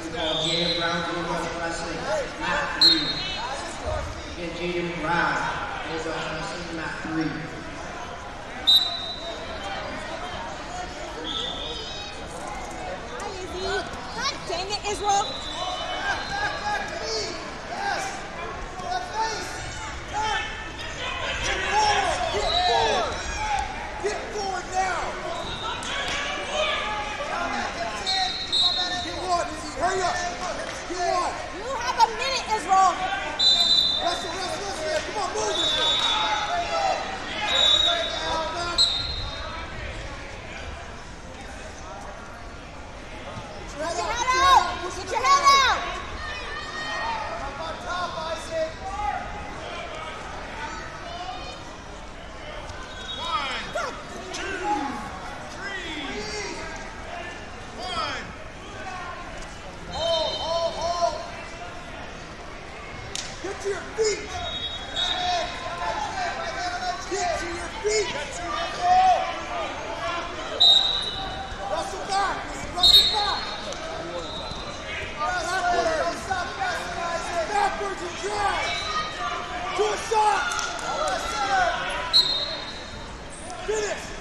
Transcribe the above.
It's called Wrestling, 3. And Jaden Brown, Wrestling, 3. Dang it, Israel! To a shot! Finish!